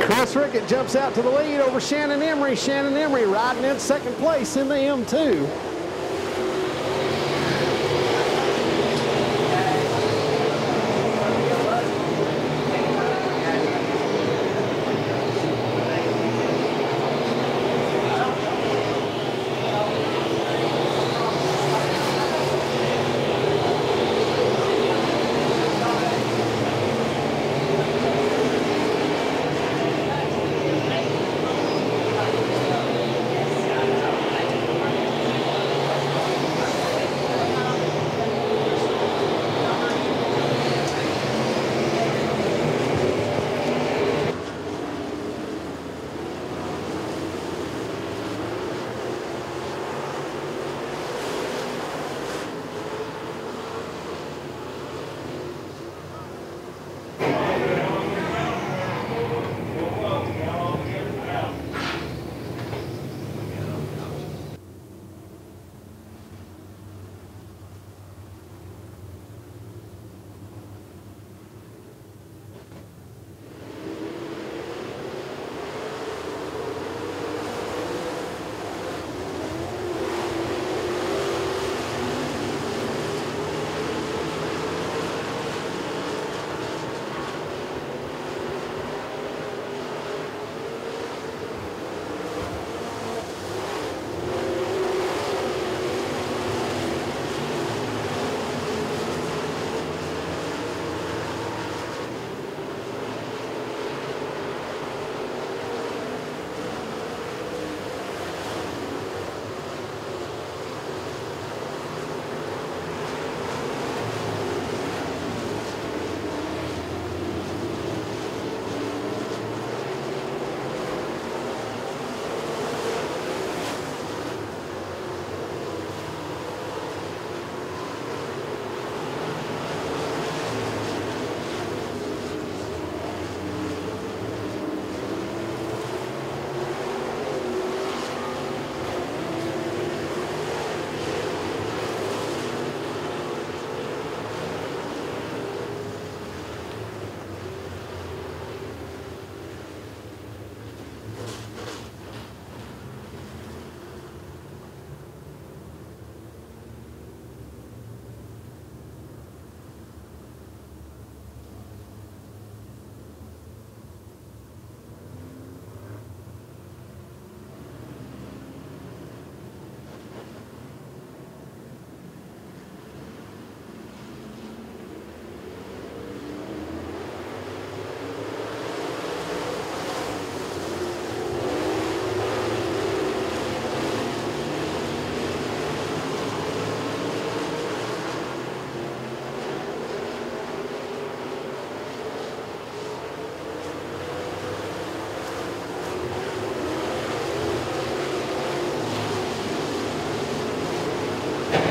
Chris Rickett jumps out to the lead over Shannon Emery. Shannon Emery riding in second place in the M2.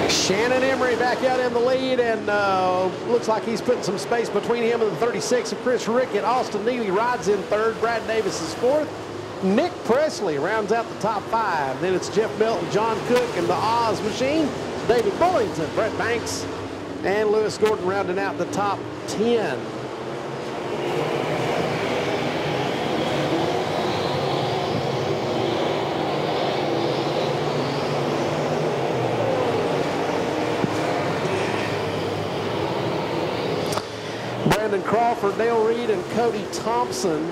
Shannon Emery back out in the lead and uh, looks like he's putting some space between him and the 36 of Chris Rickett. Austin Neely rides in third. Brad Davis is fourth. Nick Presley rounds out the top five. Then it's Jeff Melton, John Cook, and the Oz Machine. David Bullington, Brett Banks, and Lewis Gordon rounding out the top 10. Brandon Crawford, Dale Reed, and Cody Thompson.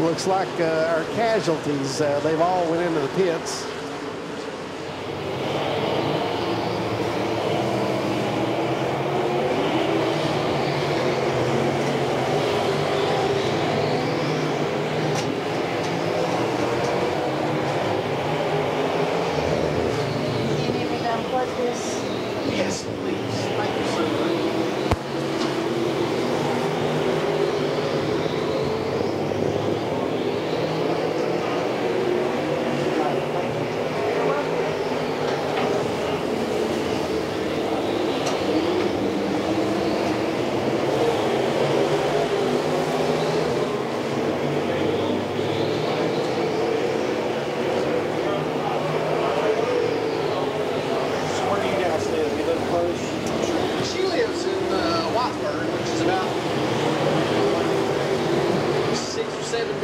Looks like uh, our casualties, uh, they've all went into the pits.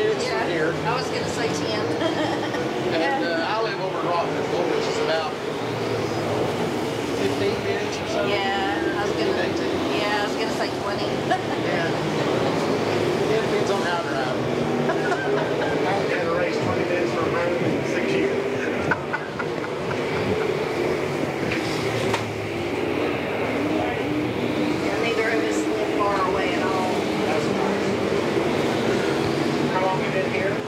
minutes from here. I was say ten. And uh, I live over in Rockville, which is about 15 minutes or so. Yeah, I was gonna, 18. yeah, I was gonna say twenty. Yeah. It depends on how I drive. I've had a race 20 minutes from home in six years. Yeah, neither of us live far away at all. That's nice. How long you been here?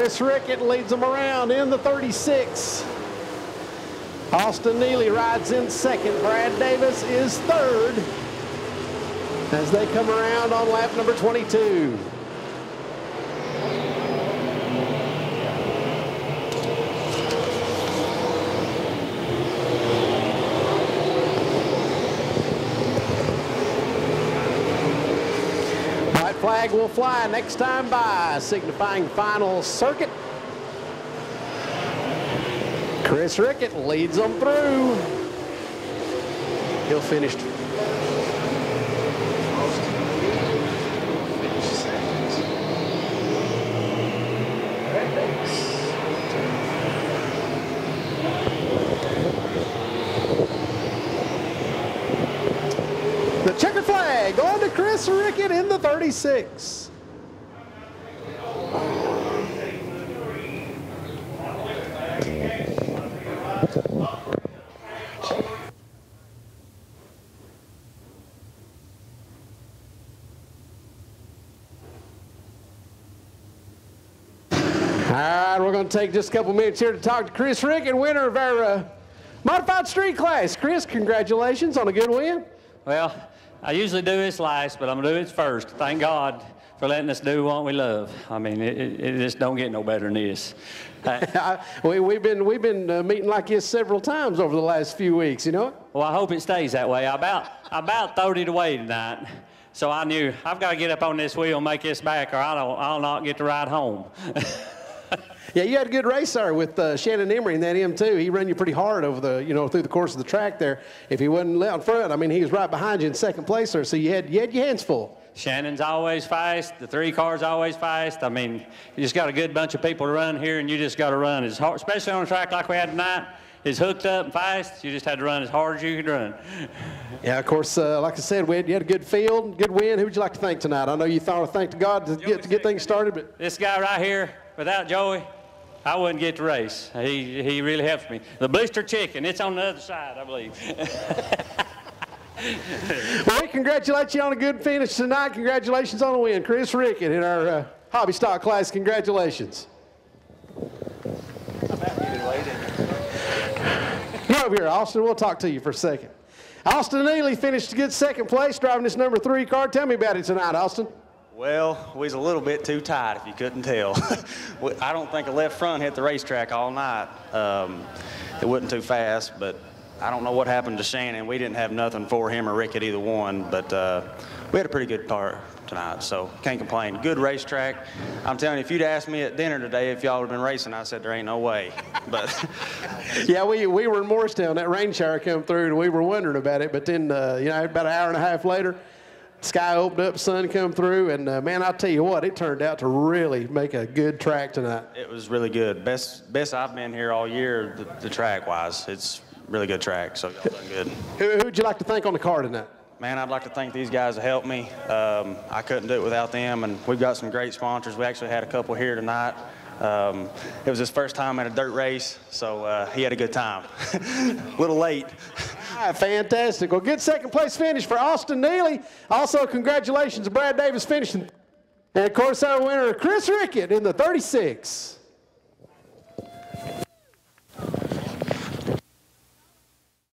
Chris Rickett leads them around in the 36. Austin Neely rides in second. Brad Davis is third as they come around on lap number 22. Flag will fly next time by, signifying final circuit. Chris Rickett leads them through. He'll finish. The checker flag on to Chris Rickett in the 36. All right, we're going to take just a couple minutes here to talk to Chris Rickett winner of our uh, modified street class. Chris, congratulations on a good win. Well, I usually do this last, but I'm gonna do it first. Thank God for letting us do what we love. I mean, it, it, it just don't get no better than this. Uh, we, we've been, we've been uh, meeting like this several times over the last few weeks, you know? well, I hope it stays that way. I about, I about 30 away tonight, so I knew I've got to get up on this wheel and make this back, or I don't, I'll not get to ride home. Yeah, you had a good race there with uh, Shannon Emery in that M2. He ran you pretty hard over the, you know, through the course of the track there. If he wasn't out front, I mean, he was right behind you in second place there, so you had, you had your hands full. Shannon's always fast. The three cars always fast. I mean, you just got a good bunch of people to run here, and you just got to run as hard, especially on a track like we had tonight. It's hooked up and fast. You just had to run as hard as you could run. Yeah, of course, uh, like I said, we had, you had a good field, good win. Who would you like to thank tonight? I know you thought thank to God to get, to get things started, but This guy right here, without Joey, I wouldn't get to race. He, he really helped me. The blister chicken, it's on the other side, I believe. well, we congratulate you on a good finish tonight. Congratulations on the win. Chris Rickett in our uh, hobby stock class. Congratulations. Come over here, Austin. We'll talk to you for a second. Austin Neely finished a good second place driving this number three car. Tell me about it tonight, Austin. Well, we was a little bit too tight, if you couldn't tell. I don't think a left front hit the racetrack all night. Um, it wasn't too fast, but I don't know what happened to Shannon. We didn't have nothing for him or Rickett, either one. But uh, we had a pretty good part tonight, so can't complain. Good racetrack. I'm telling you, if you'd asked me at dinner today if y'all have been racing, I said there ain't no way. But Yeah, we, we were in Morristown. That rain shower come through, and we were wondering about it. But then, uh, you know, about an hour and a half later, sky opened up, sun come through, and uh, man, I'll tell you what, it turned out to really make a good track tonight. it was really good. Best best I've been here all year, the, the track wise. It's really good track, so y'all done good. Who, who'd you like to thank on the car tonight? Man, I'd like to thank these guys that helped me. Um, I couldn't do it without them, and we've got some great sponsors. We actually had a couple here tonight. Um, it was his first time at a dirt race, so uh, he had a good time. a little late. Right, fantastic. Well, good second place finish for Austin Neely. Also, congratulations to Brad Davis finishing. And of course, our winner, Chris Rickett in the 36.